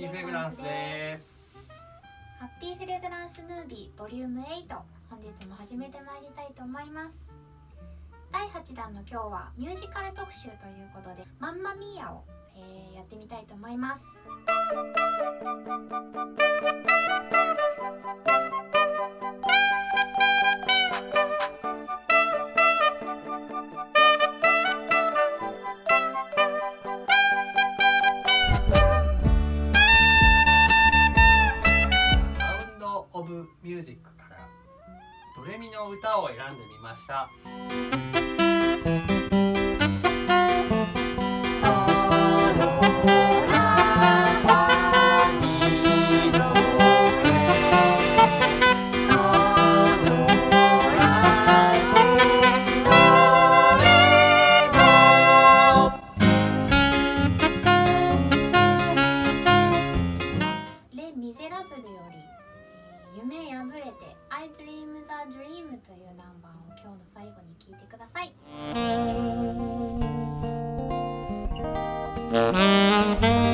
リフレグランスです。ハッピーフレグランスムービーボリューム8本日も始めてまいりたいと思います。第8弾の今日はミュージカル特集ということでマンマミーヤを、えー、やってみたいと思います。ミュージックからドレミの歌を選んでみました。I Dream the Dream というナンバーを今日の最後に聞いてください。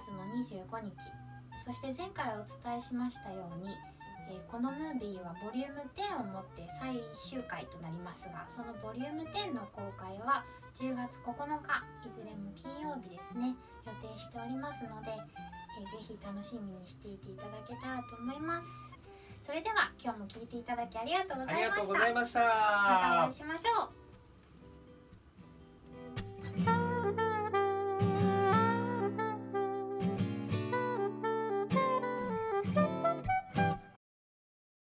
月の25日そして前回お伝えしましたように、えー、このムービーはボリューム10をもって最終回となりますがそのボリューム10の公開は10月9日いずれも金曜日ですね予定しておりますので、えー、ぜひ楽しみにしていていただけたらと思います。それでは今日も聞いていただきありがとうございました。またお会いしましょう